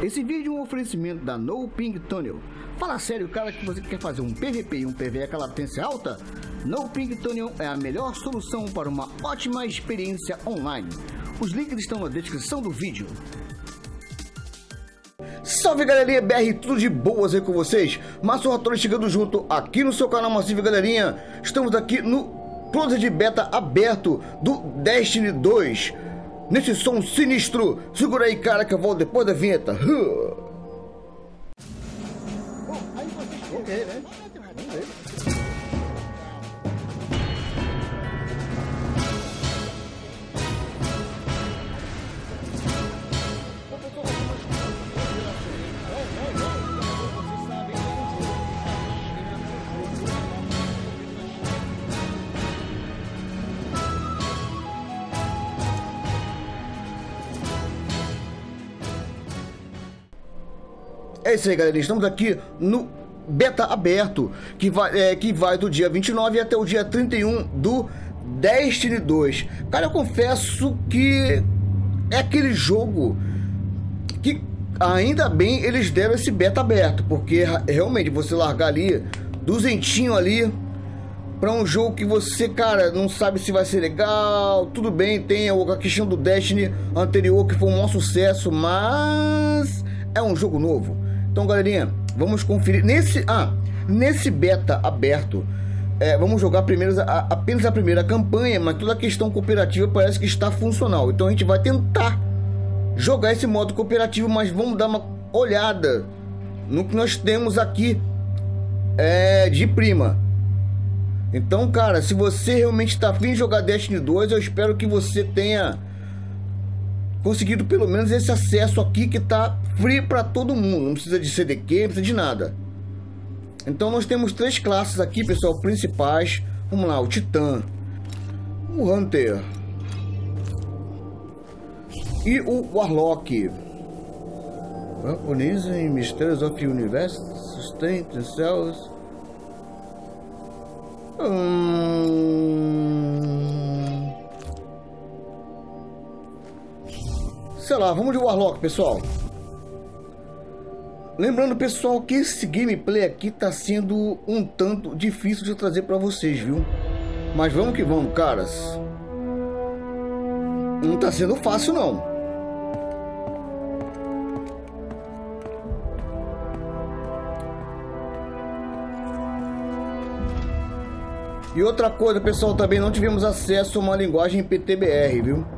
Esse vídeo é um oferecimento da No Ping Tunnel. Fala sério, cara, que você quer fazer um PVP e um PVE com latência alta? No Ping Tunnel é a melhor solução para uma ótima experiência online. Os links estão na descrição do vídeo. Salve galerinha BR, tudo de boas aí com vocês? Márcio Rator chegando junto aqui no seu canal Massive Galerinha. Estamos aqui no close de beta aberto do Destiny 2 nesse som sinistro. Segura aí, cara, que eu volto depois da vinheta. Né? É isso aí, galera. Estamos aqui no beta aberto, que vai, é, que vai do dia 29 até o dia 31 do Destiny 2. Cara, eu confesso que é aquele jogo que ainda bem eles deram esse beta aberto, porque realmente você largar ali duzentinho ali para um jogo que você, cara, não sabe se vai ser legal, tudo bem, tem a questão do Destiny anterior que foi um maior sucesso, mas é um jogo novo. Então, galerinha, vamos conferir. Nesse, ah, nesse beta aberto, é, vamos jogar primeiro, a, apenas a primeira campanha, mas toda a questão cooperativa parece que está funcional. Então a gente vai tentar jogar esse modo cooperativo, mas vamos dar uma olhada no que nós temos aqui é, de prima. Então, cara, se você realmente está afim de jogar Destiny 2, eu espero que você tenha conseguido pelo menos esse acesso aqui que tá free para todo mundo, não precisa de CDQ, não precisa de nada. Então nós temos três classes aqui, pessoal, principais. Vamos lá, o Titã, o Hunter e o Warlock. Weaponizing Mistérios of Universe, Sustain Cells. Hum... Sei lá, vamos de Warlock, pessoal. Lembrando, pessoal, que esse gameplay aqui tá sendo um tanto difícil de trazer para vocês, viu? Mas vamos que vamos, caras. Não tá sendo fácil, não. E outra coisa, pessoal, também não tivemos acesso a uma linguagem PTBR, viu?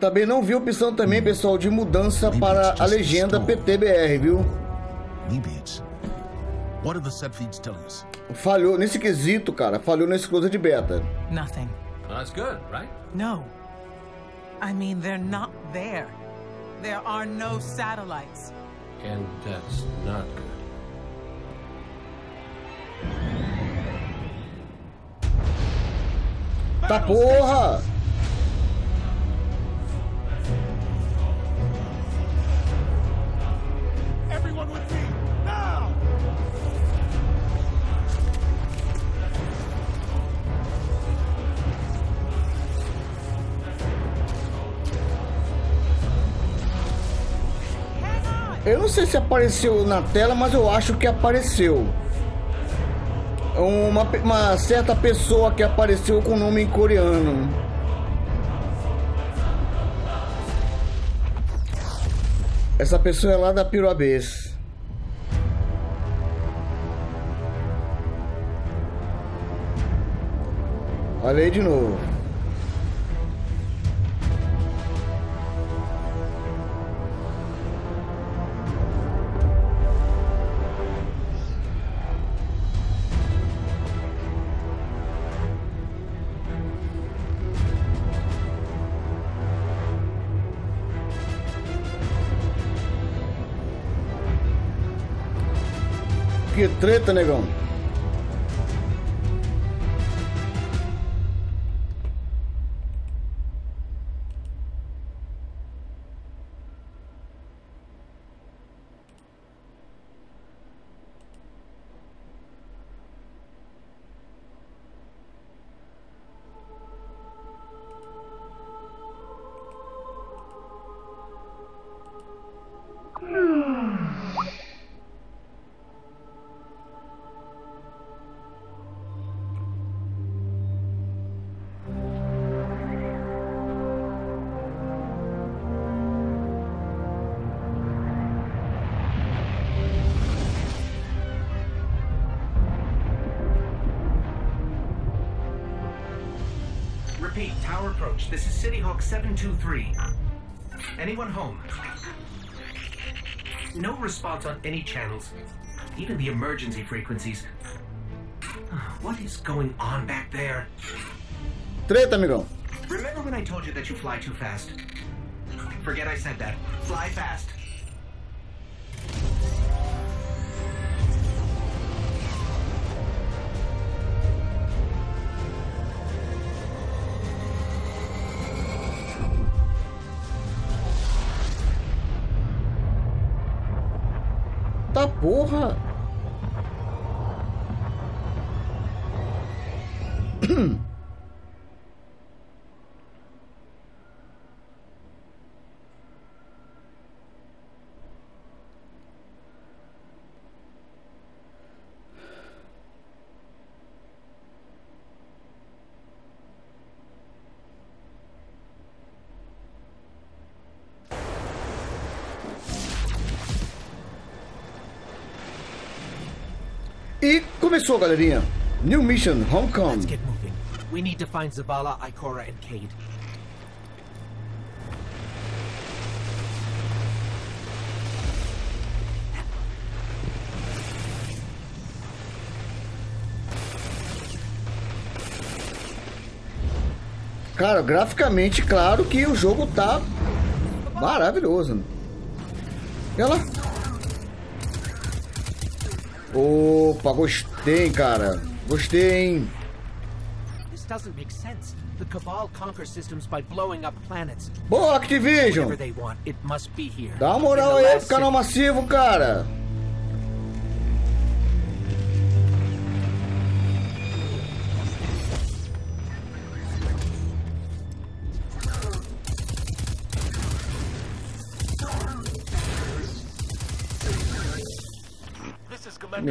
Também não vi opção também, pessoal, de mudança para a legenda PTBR, viu? Maybe it's. What are the set feeds telling us? Falhou nesse quesito, cara. Falhou nesse close de beta. Nothing. Well, that's good, right? No. I mean, they're not there. There are no satellites. And that's not good. Tá porra! Everyone with me, now! Eu não sei se apareceu na tela, mas eu acho que apareceu. Uma, uma certa pessoa que apareceu com nome em coreano. Essa pessoa é lá da Piruabês. Aí de novo. Negão. Approach. This is City Hawk 723. Anyone home? No response on any channels, even the emergency frequencies. Ah, what is going on back there? Treta, amigão. Remember when I told you that you fly too fast? Forget I said that. Fly fast. Começou, galerinha. New Mission, Homecoming. Let's get moving. We need to find Zavala, Ikora, and Cade. Cara, graficamente, claro que o jogo tá maravilhoso. E olha lá. Opa, gostei, cara. Gostei, hein? This doesn't make sense. The Cabal conquer systems by blowing up planets. Boa, Activision. Dá uma moral aí pro canal massivo, cara.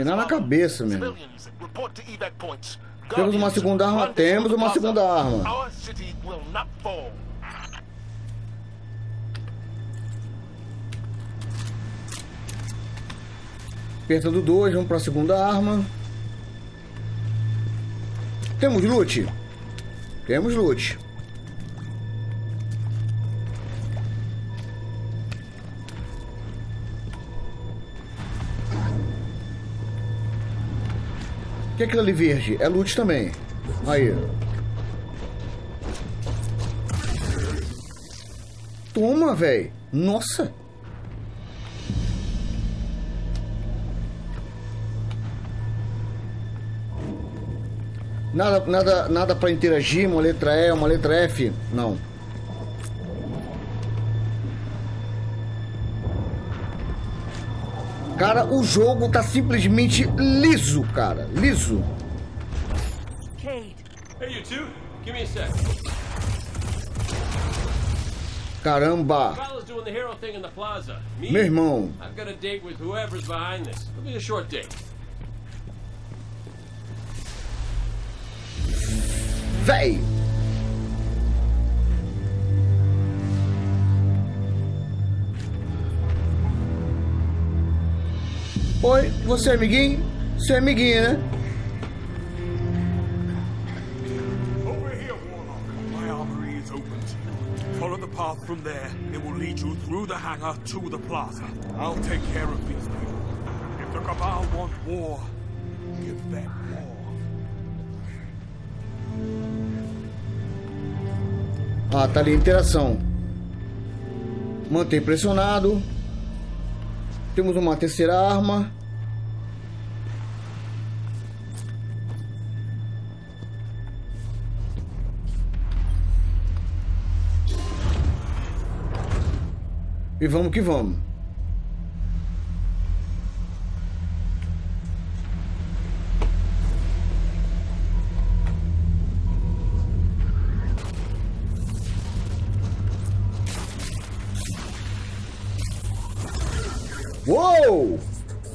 Na cabeça, meu. Temos uma segunda arma? Temos uma segunda arma. Apertando dois, vamos pra segunda arma. Temos loot? Temos loot. Que é aquilo ali verde? É loot também. Aí. Toma, velho. Nossa. Nada, nada, nada para interagir, uma letra E, uma letra F, não. Cara, o jogo tá simplesmente liso, cara, liso. Cade! Hey, you two, give me a sec. Caramba, Fala's doing the Oi, você é amiguinho? Você é amiguinho, né? Over here, Warlock. My armory is open to you. Follow the path from there. It will lead you through the hangar to the plaza. I'll take care of these people. If the Cabal want war, give them war. Ah, tá ali, interação. Mantém pressionado. Temos uma terceira arma. E vamos que vamos.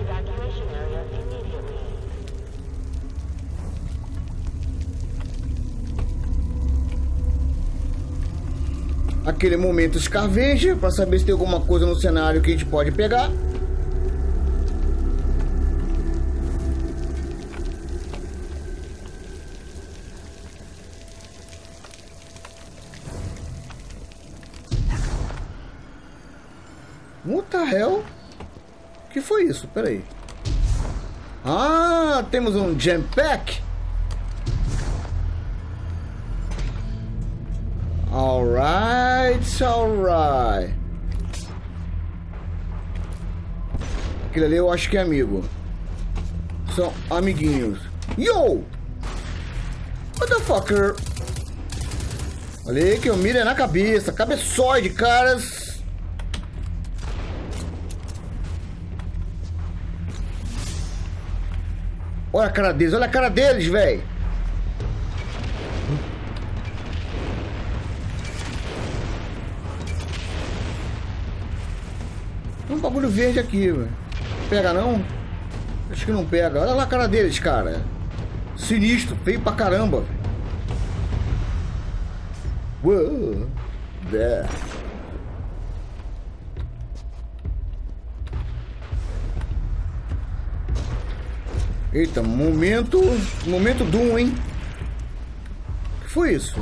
evacuation area immediately. Aquele momento escaveja para saber se tem alguma coisa no cenário que a gente pode pegar. Foi isso? Peraí. Ah, temos um jam pack. Alright, alright. Aquele ali eu acho que é amigo. São amiguinhos. Yo! Motherfucker! Olha aí que eu miro é na cabeça. Cabeçoide, caras. Olha a cara deles, olha a cara deles, velho. Tem um bagulho verde aqui, velho. Pega não? Acho que não pega. Olha lá a cara deles, cara. Sinistro, feio pra caramba. Uou. É. Eita, momento. Momento Doom, hein? O que foi isso?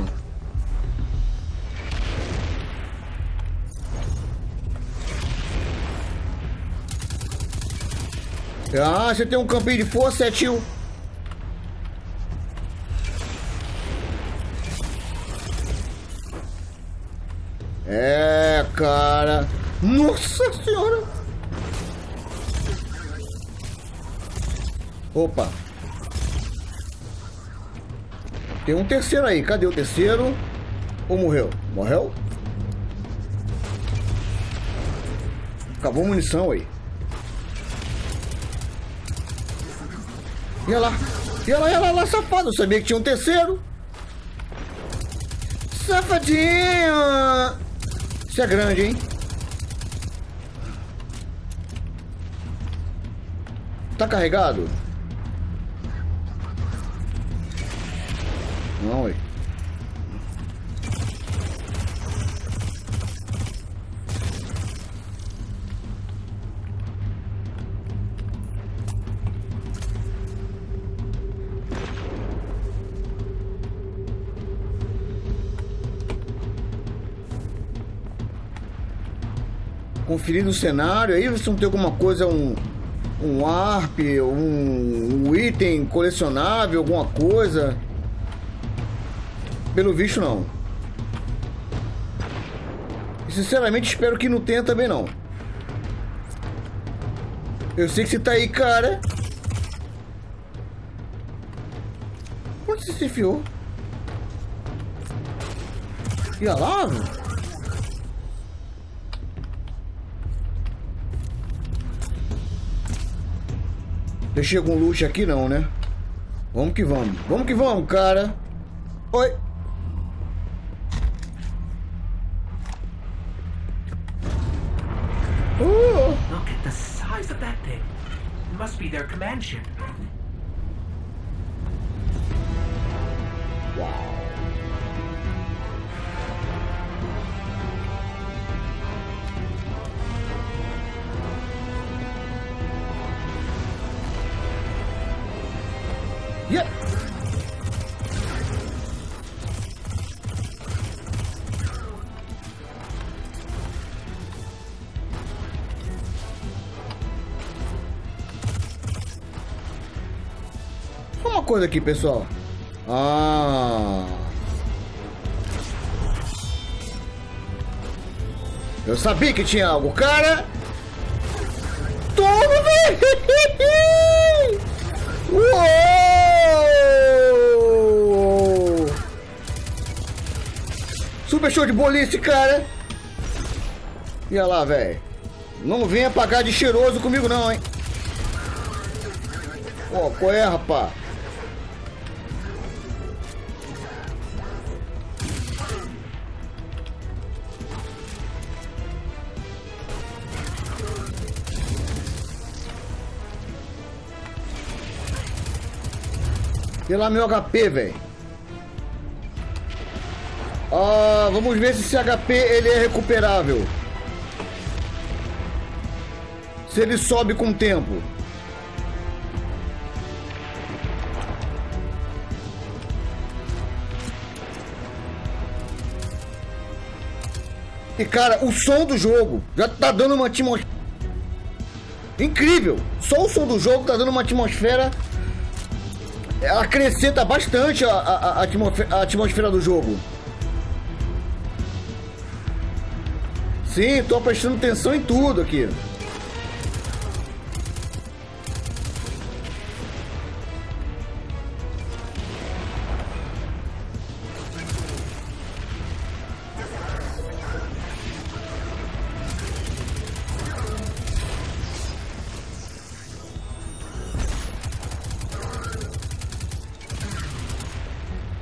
Ah, você tem um campinho de força, é tio? É, cara. Nossa senhora. Opa. Tem um terceiro aí. Cadê o terceiro? Ou morreu? Morreu? Acabou a munição aí. E lá. E olha lá, lá, safado. Eu sabia que tinha um terceiro. Safadinho. Isso é grande, hein? Tá carregado? Conferir no cenário, aí você não tem alguma coisa, um, um ARP, um, um item colecionável, alguma coisa. Pelo visto, não. E, sinceramente, espero que não tenha também, não. Eu sei que você tá aí, cara. Onde você se enfiou? E lá, velho? Deixei algum luxo aqui não, né? Vamos que vamos. Vamos que vamos, cara. Oi. Coisa aqui, pessoal. Ah. Eu sabia que tinha algo, cara. Toma, velho! Uou! Super show de boliche, cara. E olha lá, velho. Não venha pagar de cheiroso comigo, não, hein? Ó, qual é, rapá? Pela meu HP, velho. Ah, vamos ver se esse HP ele é recuperável. Se ele sobe com o tempo. E cara, o som do jogo já tá dando uma atmosfera incrível. Só o som do jogo tá dando uma atmosfera acrescenta bastante a, a, a, atmosfera, do jogo. Sim, tô prestando atenção em tudo aqui.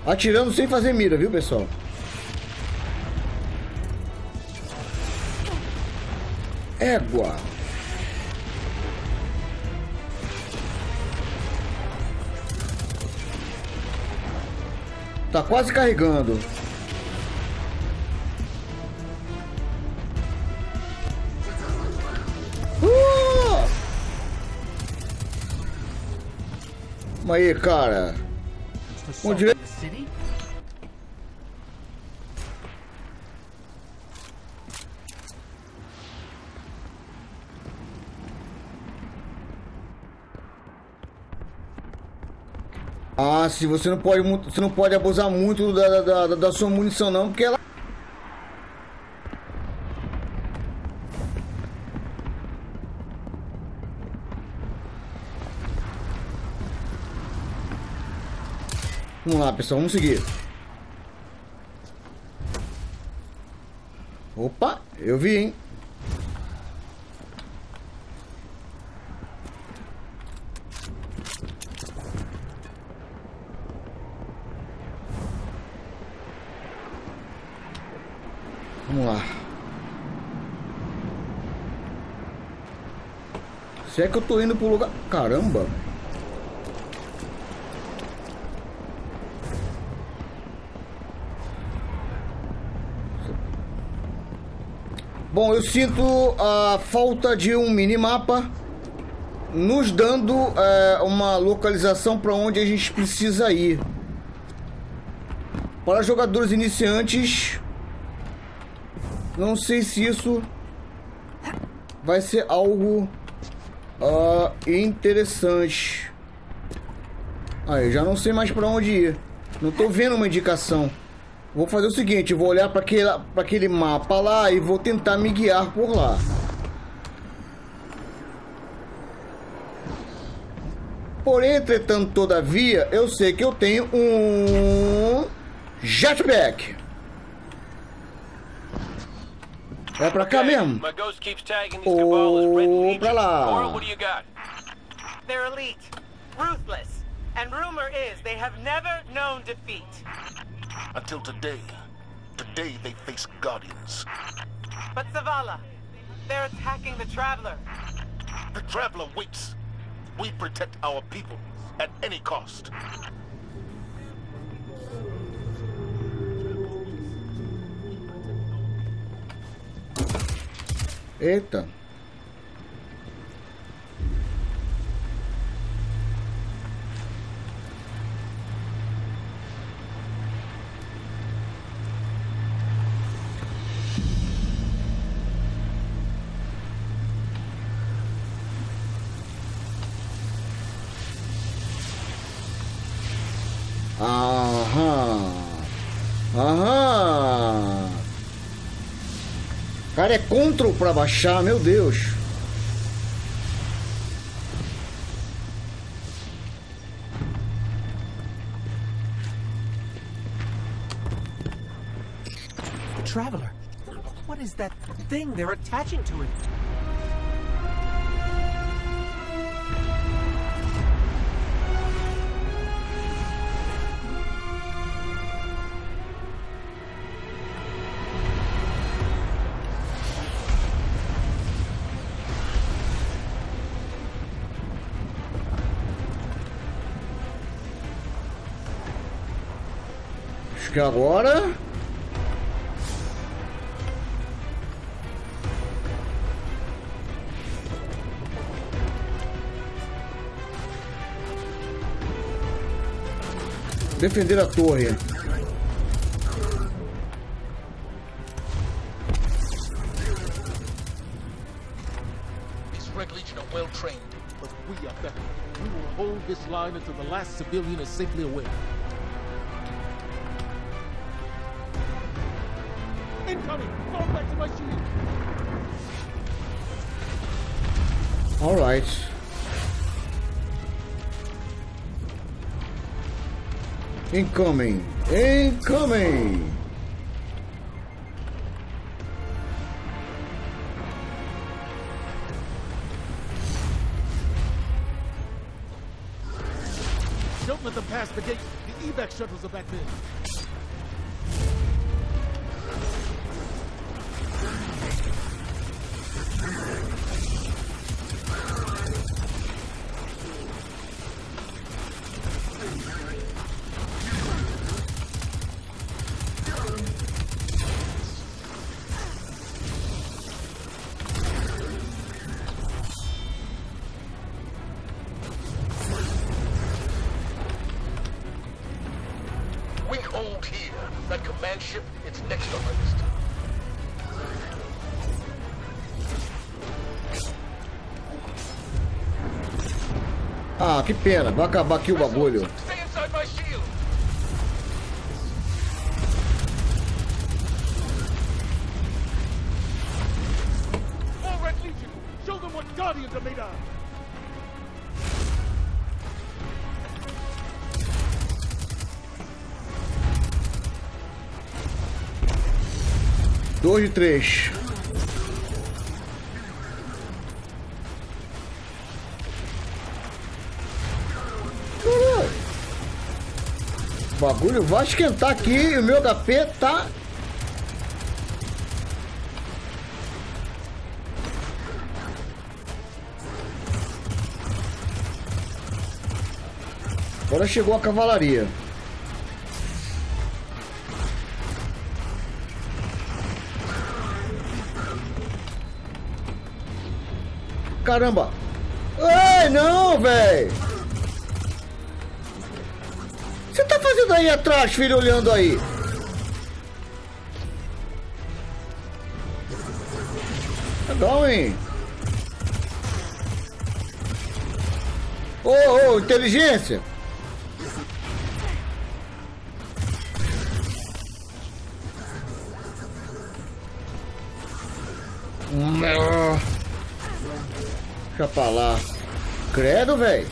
Atirando sem fazer mira, viu, pessoal? Égua. Tá quase carregando. Uh! Mas aí, cara. Onde? Se você não pode, você não pode abusar muito da, da, da, da sua munição não, porque ela Vamos lá, pessoal, vamos seguir. Opa, eu vi, hein? Vamos lá. Se é que eu tô indo pro lugar. Caramba! Bom, eu sinto a falta de um minimapa nos dando é, uma localização para onde a gente precisa ir. Para jogadores iniciantes, não sei se isso vai ser algo ah, interessante. Aí, já não sei mais para onde ir. Não tô vendo uma indicação. Vou fazer o seguinte, vou olhar para aquele, aquele mapa lá e vou tentar me guiar por lá. Porém, entretanto, todavia, eu sei que eu tenho um jetpack. É pra cá mesmo? My ghost keeps tagging these Cabal as Red Ou pra lá? Laura, what do you got? They're elite, ruthless, and rumor is they have never known defeat. Until today. Today they face Guardians. But Zavala, they're attacking the Traveler. The Traveler waits. We protect our people at any cost. Eita. Aham. Cara, é Ctrl pra baixar, meu Deus. Traveler, what is that thing they're attaching to it? Que agora. Defender a torre. Well trained. But we are better. We will hold this line until the last civilian is safely away. Incoming. Incoming. Don't let them pass the gate. The evac shuttles are That command ship, it's next on my list. Ah, que pena. Vai acabar aqui o bagulho. De três. Bagulho vai esquentar aqui e o meu HP tá. Agora chegou a cavalaria. Caramba! Ai, não, velho! Você tá fazendo aí atrás, filho, olhando aí? Legal, hein? Ô, ô, inteligência! Não. Deixa pra lá. Credo, velho.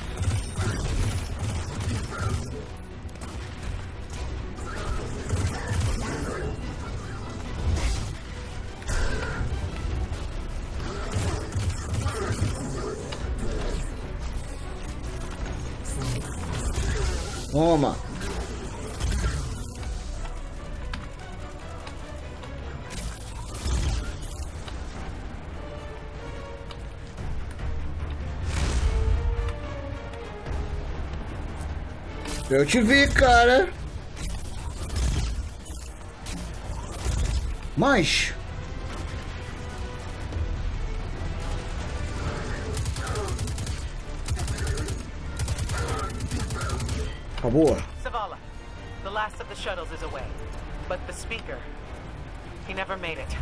Toma. Eu te vi, cara. Mas. Acabou. Zavala, the last of the shuttles is away. But the speaker, he never made it.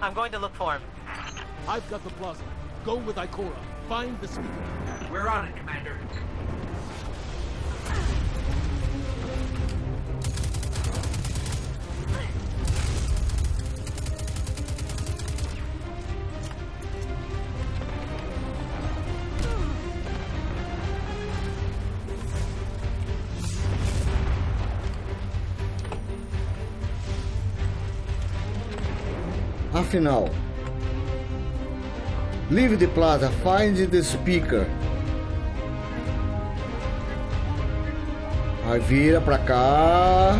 I'm going to look for him. I've got the plaza. Go with Ikora. Find the speaker. We're on it, Commander. Final. Leave the plaza, find the speaker. Aí vira pra cá.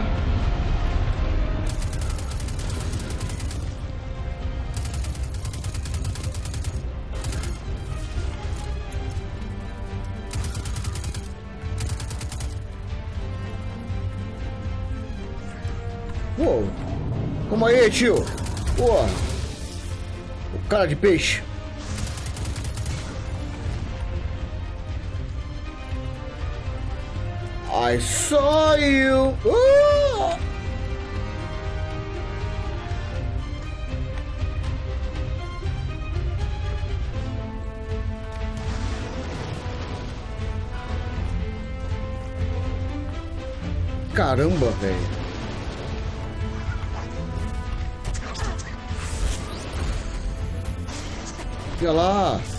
Uou. Como aí, tio? Pô. Cara de peixe. I saw you. Uh! Caramba, velho. Olha lá.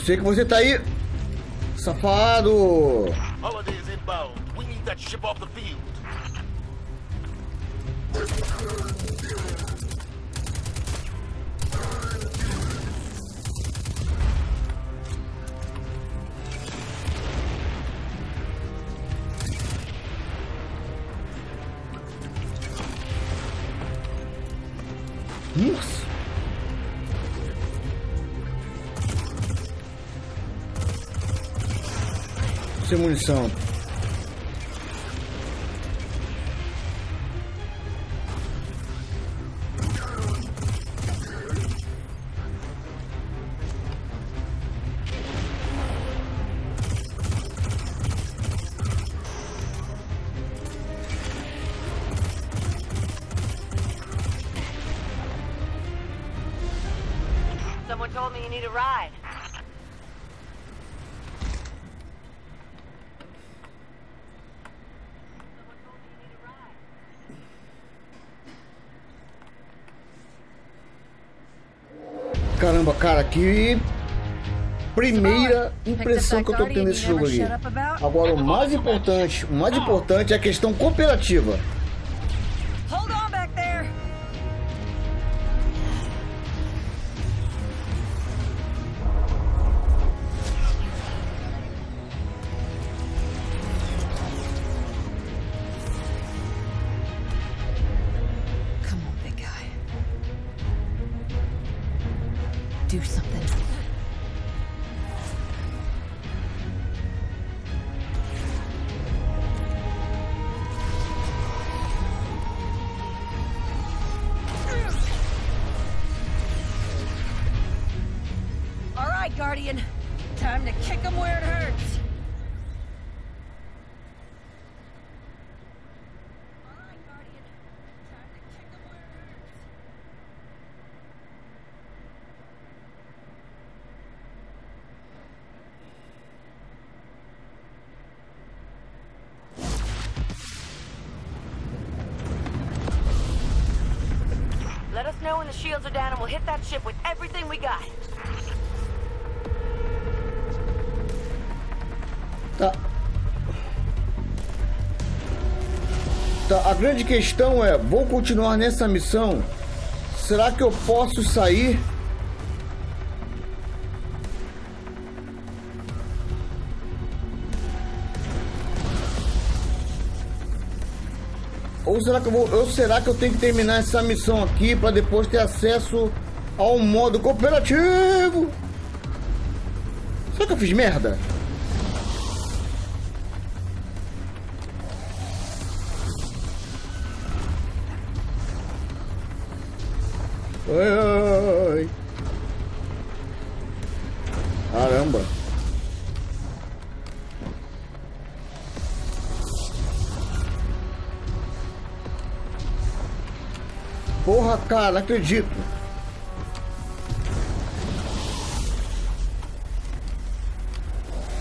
Eu sei que você tá aí, safado. Munição. Caramba, cara, que primeira impressão que eu tô tendo nesse jogo aqui. Agora, o mais importante, o mais importante é a questão cooperativa. Tá. Tá, a grande questão é, vou continuar nessa missão? Será que eu posso sair? Ou será que eu vou, ou será que eu tenho que terminar essa missão aqui para depois ter acesso ao modo cooperativo? Será que eu fiz merda? Ai, ai. Caramba. Cara, não acredito.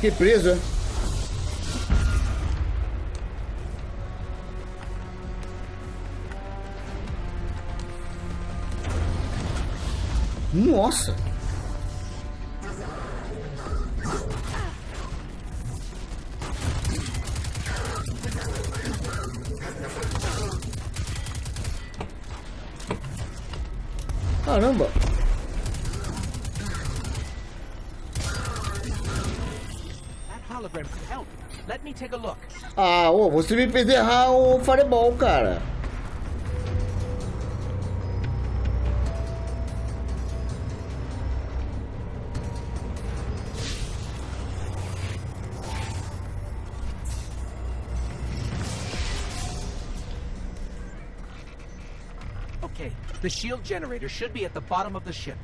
Que presa. A look. Ah, ô, você me fez errar o fireball, cara. The shield generator should be at the bottom of the ship.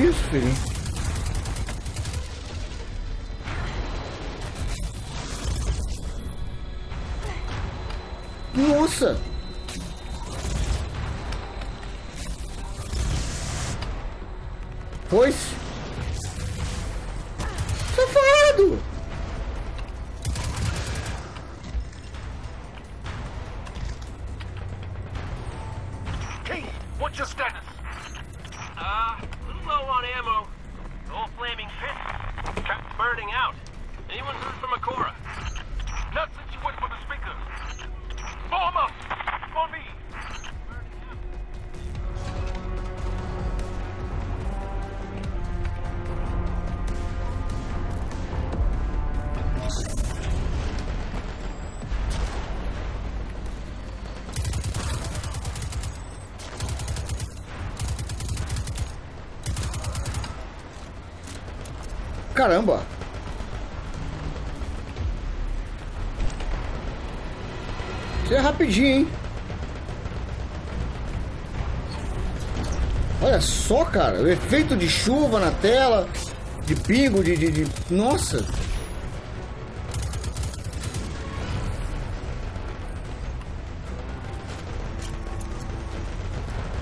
Isso, filho? Nossa! Pois? Caramba! Isso é rapidinho, hein? Olha só, cara, o efeito de chuva na tela, de pingo, de, de, de... Nossa!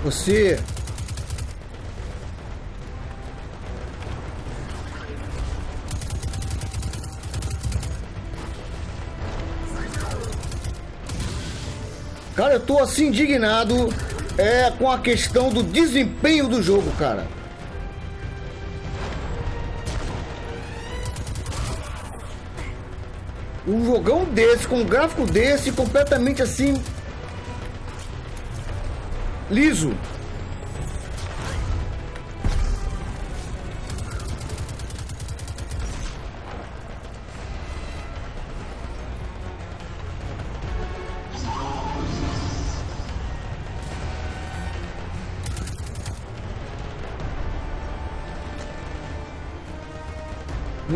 Você Cara, eu tô assim indignado é, com a questão do desempenho do jogo, cara. Um jogão desse, com um gráfico desse, completamente assim. liso.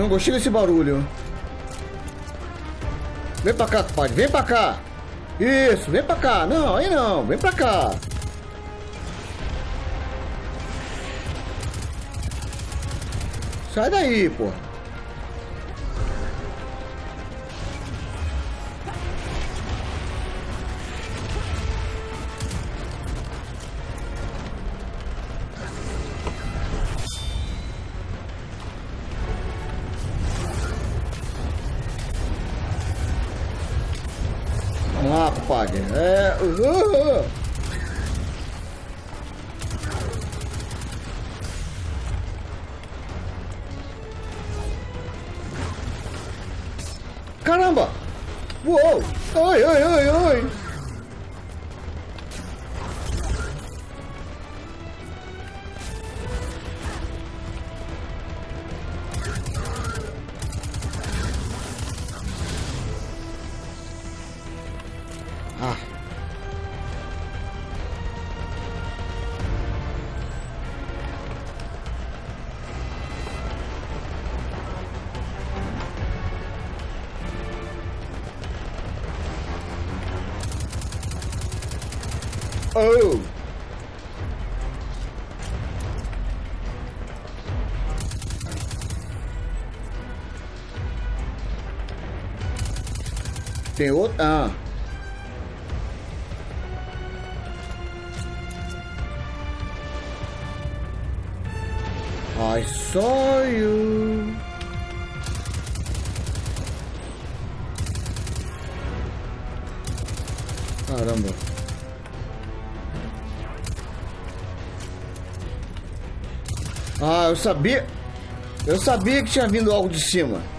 Não gostei desse barulho. Vem pra cá, pai. Vem pra cá. Isso, vem pra cá. Não, aí não. Vem pra cá. Sai daí, pô. Tem outro? Ah. I saw you. Caramba. Ah, eu sabia. Eu sabia que tinha vindo algo de cima.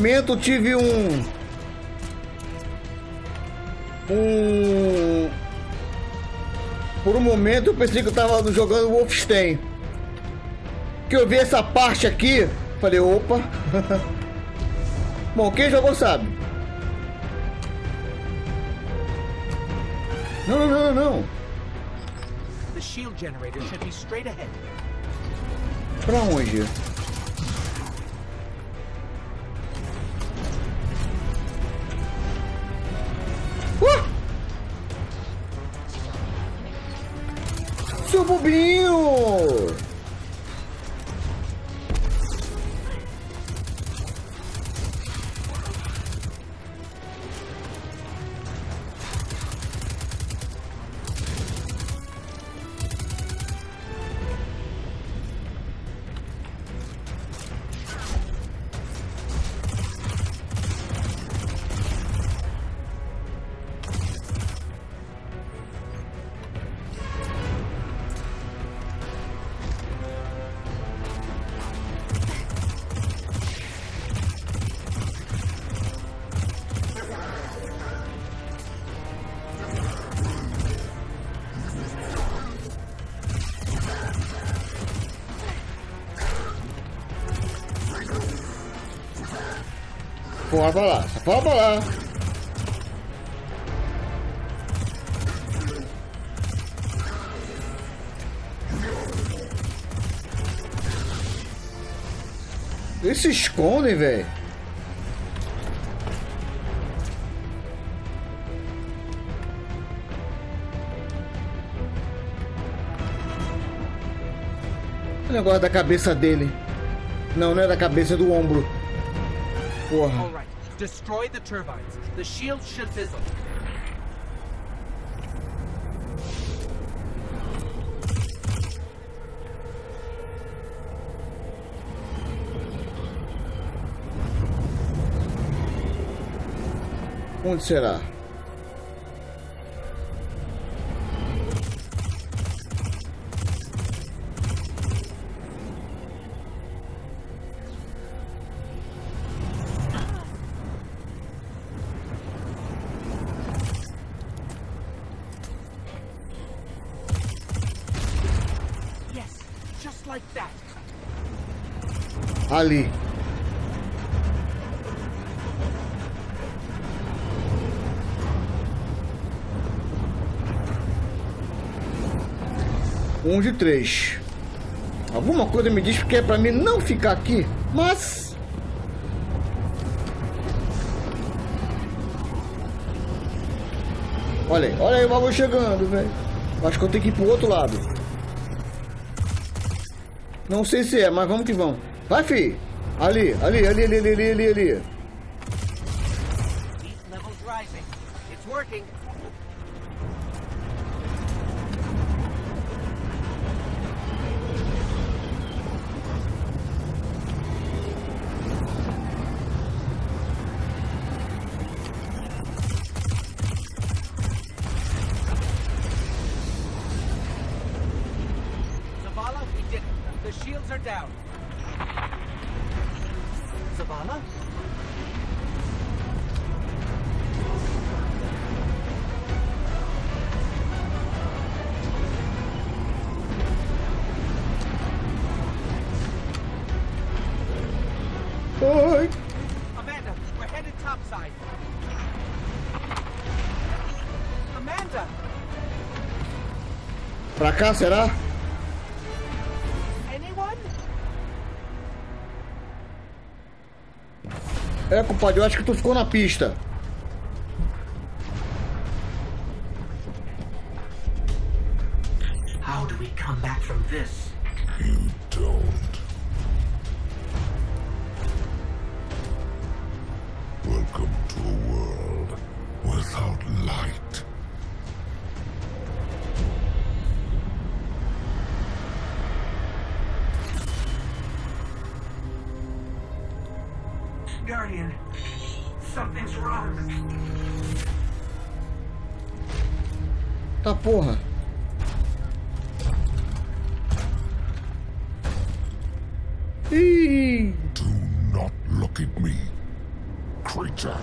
Momento tive um. Um. Por um momento eu pensei que eu tava jogando Wolfenstein. Que eu vi essa parte aqui, falei, opa. Bom, quem jogou sabe. Não, não, não, não. The shield generator should be straight ahead. Pra onde? Seu bobinho! Fora pra lá, fora pra lá. Eles se escondem, velho. O negócio da cabeça dele. Não, não é da cabeça, é do ombro. Porra. Destroy the turbines. The shield should fizzle. Onde será? Ali. Um de três. Alguma coisa me diz que é pra mim não ficar aqui, mas. Olha aí, olha aí o bagulho chegando, velho. Acho que eu tenho que ir pro outro lado. Não sei se é, mas vamos que vamos. Vai, fi. Ali, ali, ali, ali, ali, ali, ali. Cá, será? É, compadre, eu acho que tu ficou na pista. Do not look at me, creature.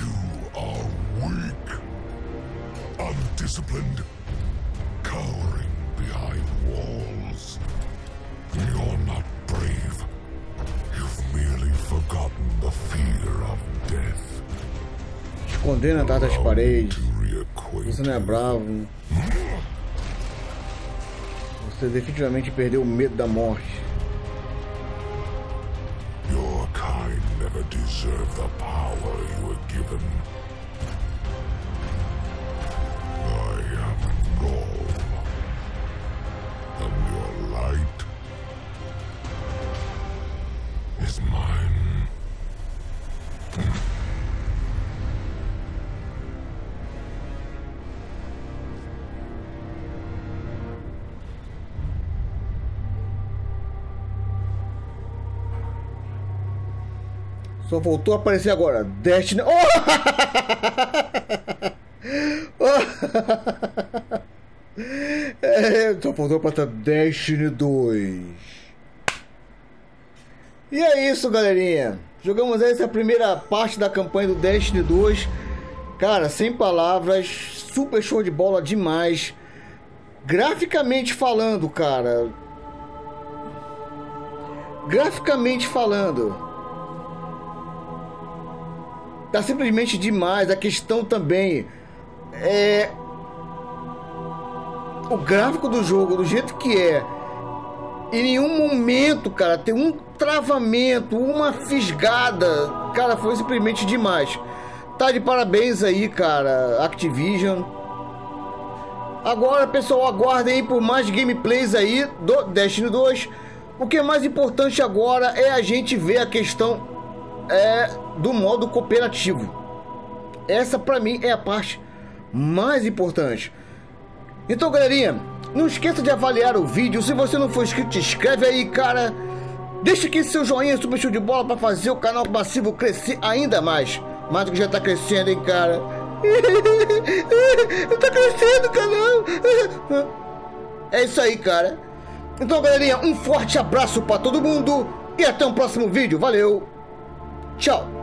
You are weak, undisciplined, cowering behind walls. You're not brave. You've merely forgotten the fear of death. Escondendo atrás das paredes. Você não é bravo. Hmm? Você definitivamente perdeu o medo da morte. Your kind never deserved the power you were given. Só voltou a aparecer agora. Destiny. Oh! é, só voltou pra estar Destiny 2. E é isso, galerinha. Jogamos essa primeira parte da campanha do Destiny 2. Cara, sem palavras, super show de bola demais. Graficamente falando, cara. Graficamente falando. Tá simplesmente demais. A questão também é o gráfico do jogo do jeito que é. Em nenhum momento, cara, tem um travamento, uma fisgada. Cara, foi simplesmente demais. Tá de parabéns aí, cara, Activision. Agora, pessoal, aguardem aí por mais gameplays aí do Destiny 2. O que é mais importante agora é a gente ver a questão é, do modo cooperativo. Essa pra mim é a parte mais importante. Então, galerinha, não esqueça de avaliar o vídeo. Se você não for inscrito, se inscreve aí, cara. Deixa aqui seu joinha super show de bola para fazer o canal passivo crescer ainda mais. Mais do que já tá crescendo, hein, cara. tá crescendo o canal. É isso aí, cara. Então, galerinha, um forte abraço para todo mundo e até o próximo vídeo. Valeu. Ciao!